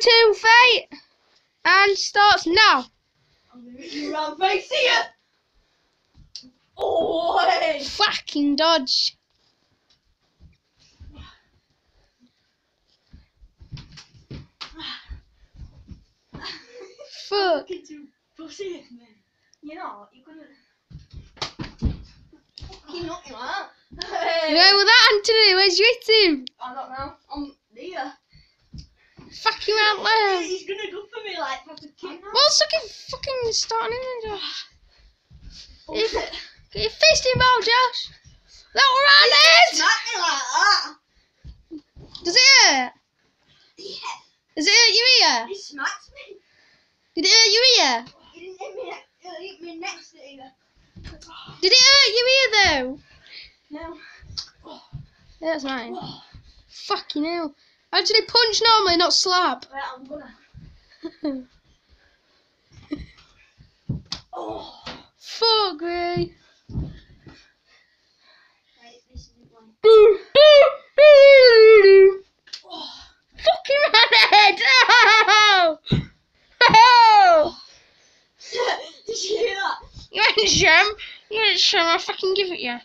two fight and starts now. I'm gonna hit you around face here. Oh, hey. Fucking dodge. Fuck. Pussy. You know, you couldn't. Fucking knock you out. Hey. Yeah, well that Anthony, where's you hit him? I don't know. Fuck you out there. He's gonna go for me like proper kid. Well, suck it fucking starting in oh, If- shit. Get your fist in mouth, Josh. Little round head. Smack me like that. Does it hurt? Yeah. Does it hurt your ear? He smacked me. Did it hurt your ear? He didn't hit me. He uh, hit me next to either. Did it hurt your ear though? No. That's mine. Fucking hell. Actually, punch normally, not slap. Right, I'm gonna. Oh. Fuck me. Right, this isn't one. Oh. Fucking redhead! Oh! Oh! Did you hear that? You ain't sham. You ain't sham. I'll fucking give it you.